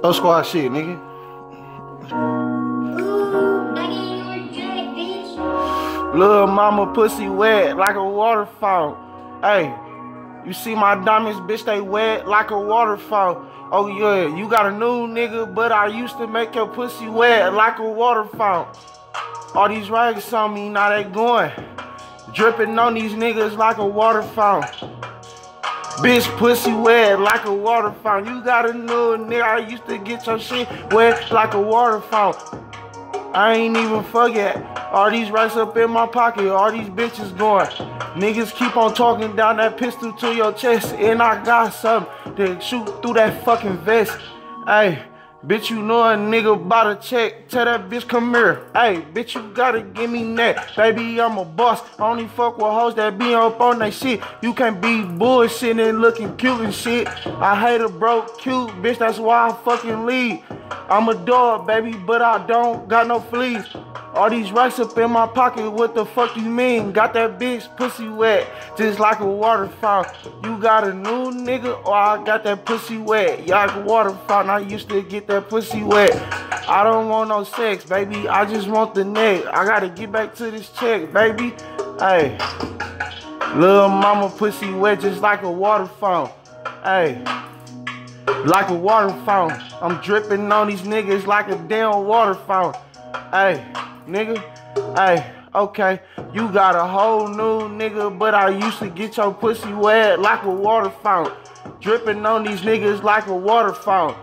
Oh squad shit, nigga. Ooh, bitch. Little mama pussy wet like a waterfall. Hey, you see my diamonds, bitch, they wet like a waterfall. Oh yeah, you got a new nigga, but I used to make your pussy wet like a waterfall. All these rags on me, now they going. Dripping on these niggas like a waterfall. Bitch, pussy wet like a waterfall. You got a new nigga, I used to get your shit wet like a waterfall. I ain't even forget. All these racks up in my pocket, all these bitches going. Niggas keep on talking down that pistol to your chest, and I got something to shoot through that fucking vest. Hey, bitch, you know a nigga about a check. Tell that bitch come here. Hey, bitch, you gotta give me that. Baby, I'm a boss. I only fuck with hoes that be up on that shit. You can't be bullshitting and looking cute and shit. I hate a broke cute bitch, that's why I fucking leave. I'm a dog, baby, but I don't got no fleas. All these racks up in my pocket, what the fuck you mean? Got that bitch pussy wet, just like a waterfall. You got a new nigga, or I got that pussy wet. Yeah, like a waterfall, and I used to get that pussy wet. I don't want no sex, baby, I just want the neck. I gotta get back to this check, baby. Hey, little mama pussy wet, just like a waterfall. Hey like a water fountain. I'm dripping on these niggas like a damn water fountain. Hey, nigga, hey, okay. You got a whole new nigga, but I used to get your pussy wet like a water fountain. Dripping on these niggas like a water fountain.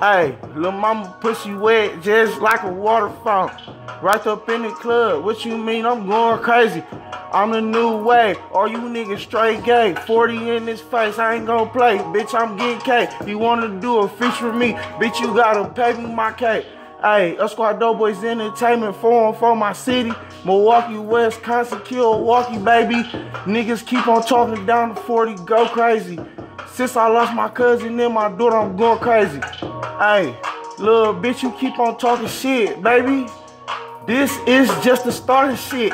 Hey, lil' mama pussy wet just like a water fountain. Right up in the club. What you mean? I'm going crazy. I'm the new way. All you niggas straight gay. 40 in this face. I ain't gonna play. Bitch, I'm getting cake. You wanna do a feature with me? Bitch, you gotta pay me my cake. Hey, squad Doughboys Entertainment Forum for my city. Milwaukee, Wisconsin, Milwaukee, baby. Niggas keep on talking down to 40, go crazy. Since I lost my cousin and my daughter, I'm going crazy. Hey, little bitch, you keep on talking shit, baby. This is just the start of shit.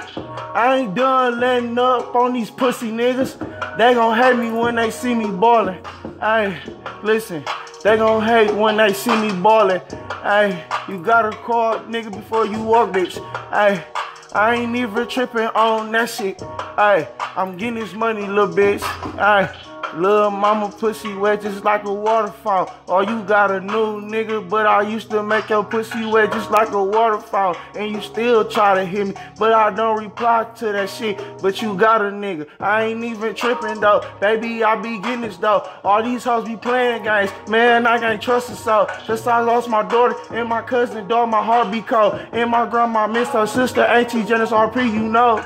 I ain't done letting up on these pussy niggas. They gon' hate me when they see me ballin'. Hey, listen, they gon' hate when they see me ballin'. Hey, you gotta call nigga before you walk, bitch. Hey, I ain't even tripping on that shit. Hey, I'm getting this money, little bitch. Hey. Little mama pussy wet just like a waterfall. Or you got a new nigga, but I used to make your pussy wet just like a waterfall. And you still try to hit me, but I don't reply to that shit. But you got a nigga. I ain't even tripping though. Baby, I be getting this though. All these hoes be playing games. Man, I can't trust it so. Just I lost my daughter and my cousin, dog, my heart be cold. And my grandma missed her sister, Auntie Janice RP, you know.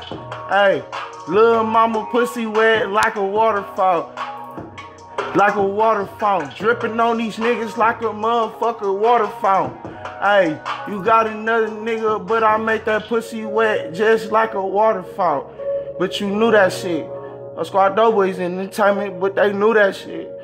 Hey, little mama pussy wet like a waterfall like a water fountain. Dripping on these niggas like a motherfucker water fountain. Hey, you got another nigga, but I make that pussy wet just like a water fountain. But you knew that shit. A squad doughboys in entertainment, but they knew that shit.